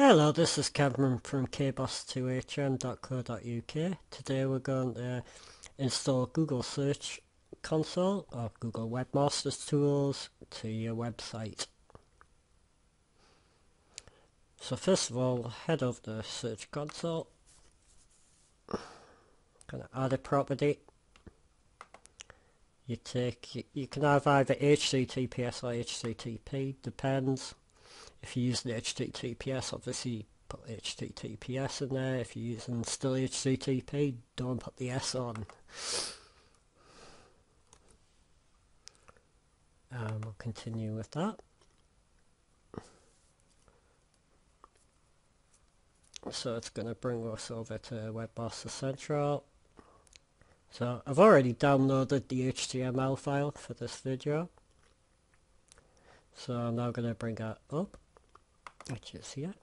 Hello, this is Cameron from kboss2hm.co.uk. Today we're going to install Google Search Console or Google Webmasters tools to your website. So first of all, head over to Search Console. Gonna add a property. You take you can have either HTTPS or HTTP, depends. If you're using HTTPS, obviously put HTTPS in there. If you're using still HTTP, don't put the S on. And we'll continue with that. So it's going to bring us over to Webmaster Central. So I've already downloaded the HTML file for this video. So I'm now going to bring that up which is here.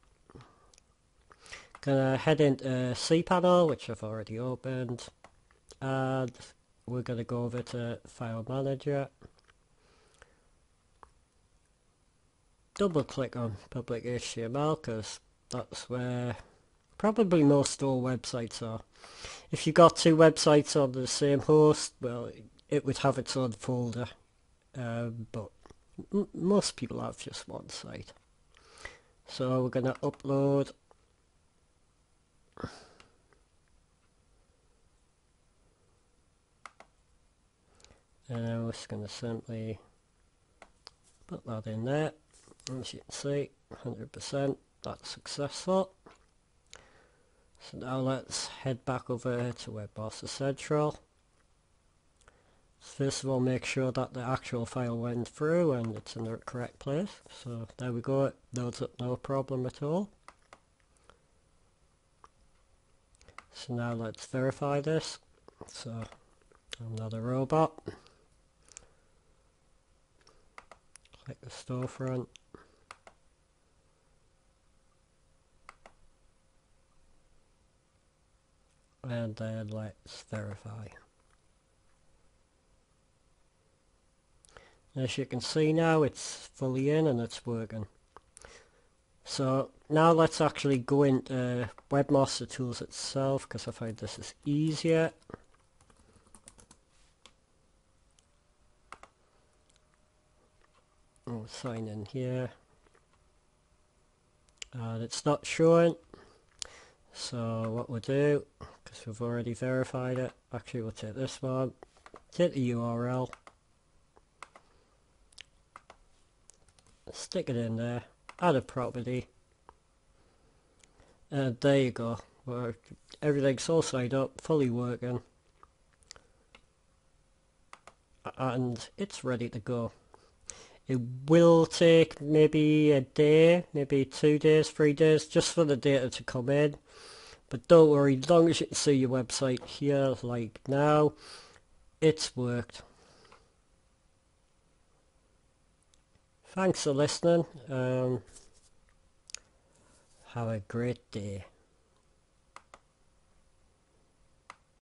Gonna head into cPanel, which I've already opened, and we're gonna go over to File Manager. Double click on Public HTML because that's where probably most all websites are. If you got two websites on the same host, well, it would have its own folder, um, but most people have just one site. So we're going to upload. And we're just going to simply put that in there. As you can see 100% that's successful. So now let's head back over to Webmaster Central First of all make sure that the actual file went through and it's in the correct place. So there we go, it loads up no problem at all. So now let's verify this. So I'm not a robot. Click the storefront. And then let's verify. As you can see now it's fully in and it's working. So now let's actually go into uh, Webmaster Tools itself because I find this is easier. We'll sign in here. And it's not showing. So what we'll do, because we've already verified it, actually we'll take this one, take the URL, stick it in there, add a property, and uh, there you go. everything's all signed up, fully working, and it's ready to go. It will take maybe a day, maybe two days, three days, just for the data to come in. But don't worry, as long as you can see your website here, like now, it's worked. Thanks for listening. Um, have a great day.